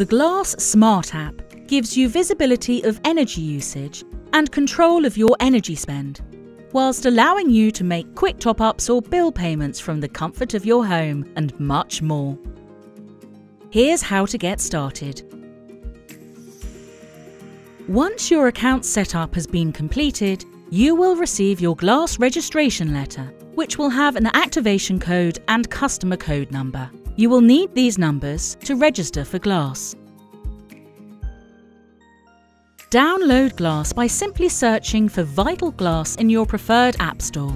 The Glass Smart app gives you visibility of energy usage and control of your energy spend, whilst allowing you to make quick top ups or bill payments from the comfort of your home and much more. Here's how to get started. Once your account setup has been completed, you will receive your Glass registration letter, which will have an activation code and customer code number. You will need these numbers to register for Glass. Download Glass by simply searching for Vital Glass in your preferred app store.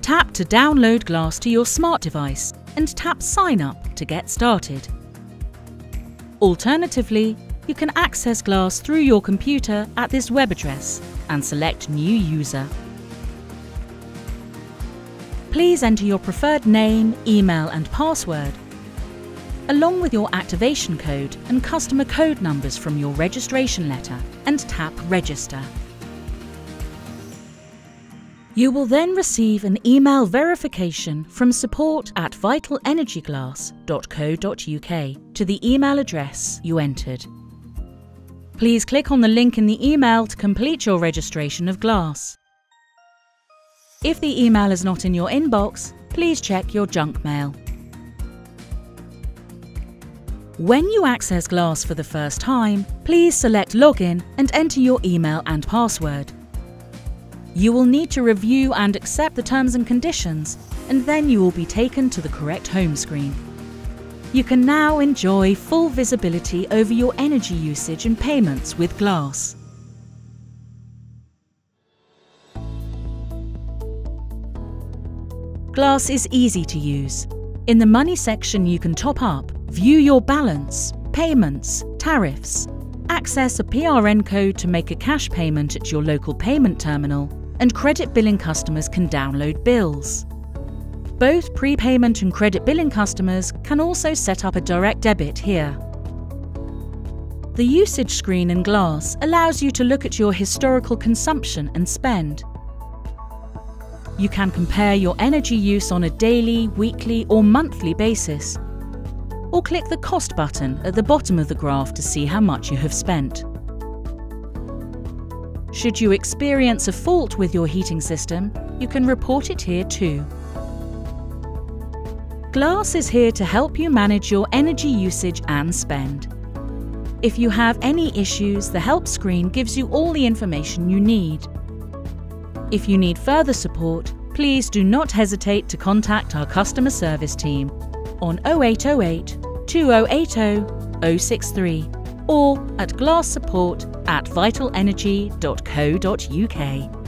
Tap to download Glass to your smart device and tap Sign Up to get started. Alternatively, you can access Glass through your computer at this web address and select New User. Please enter your preferred name, email and password along with your activation code and customer code numbers from your registration letter and tap Register. You will then receive an email verification from support at vitalenergiglass.co.uk to the email address you entered. Please click on the link in the email to complete your registration of Glass. If the email is not in your inbox, please check your junk mail. When you access Glass for the first time, please select Login and enter your email and password. You will need to review and accept the terms and conditions, and then you will be taken to the correct home screen. You can now enjoy full visibility over your energy usage and payments with Glass. Glass is easy to use. In the Money section you can top up, View your balance, payments, tariffs. Access a PRN code to make a cash payment at your local payment terminal, and credit billing customers can download bills. Both prepayment and credit billing customers can also set up a direct debit here. The usage screen in Glass allows you to look at your historical consumption and spend. You can compare your energy use on a daily, weekly, or monthly basis or click the Cost button at the bottom of the graph to see how much you have spent. Should you experience a fault with your heating system, you can report it here too. Glass is here to help you manage your energy usage and spend. If you have any issues, the help screen gives you all the information you need. If you need further support, please do not hesitate to contact our customer service team on 0808 2080 063 or at glasssupport at vitalenergi.co.uk.